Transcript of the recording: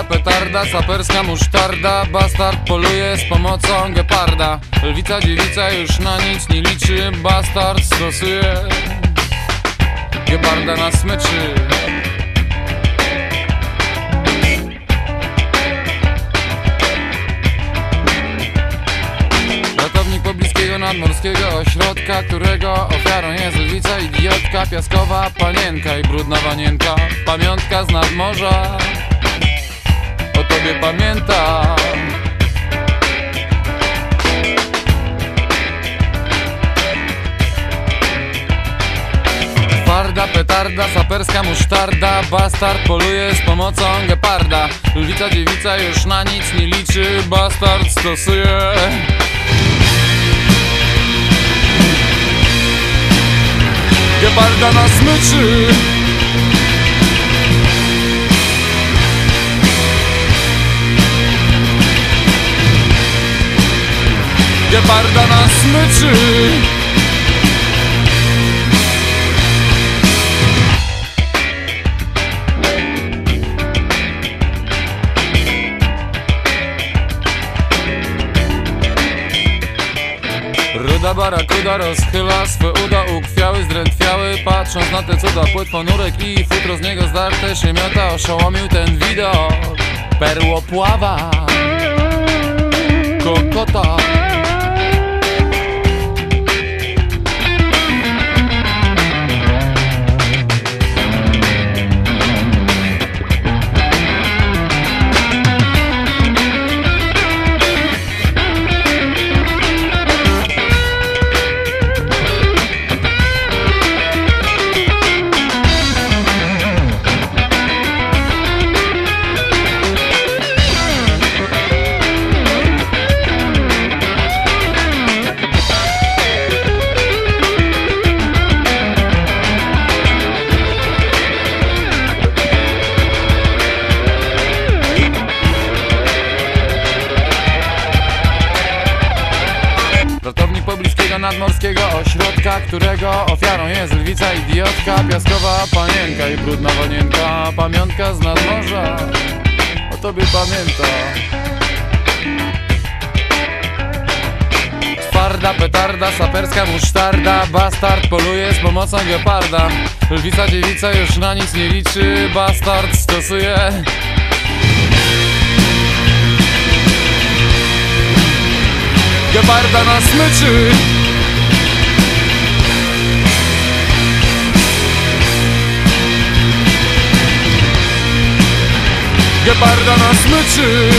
petarda, saperska musztarda. Bastard poluje z pomocą geparda. Lwica dziewica już na nic nie liczy. Bastard stosuje Geparda na smyczy. Ratownik pobliskiego nadmorskiego ośrodka Którego ofiarą jest lwica, idiotka Piaskowa panienka i brudna wanienka. Pamiątka z nadmorza O tobie pamiętam. Twarda petarda, saperska musztarda Bastard poluje z pomocą geparda. Lwica dziewica już na nic nie liczy Bastard stosuje. Geparda na smyczy Geparda na smyczy. Ruda barakuda rozchyla swe uda ukrwiały, zdrętwiały Patrząc na te cuda. Płyt ponurek i futro z niego zdarte się miota Oszołomił ten widok. Perło pława Kokota Pobliskiego nadmorskiego ośrodka Którego ofiarą jest lwica, idiotka Piaskowa panienka i brudna wanienka Pamiątka z nadmorza O tobie pamięta. Twarda petarda, saperska musztarda Bastard poluje z pomocą geparda. Lwica dziewica już na nic nie liczy Bastard stosuje Geparda na smyczy na smyczy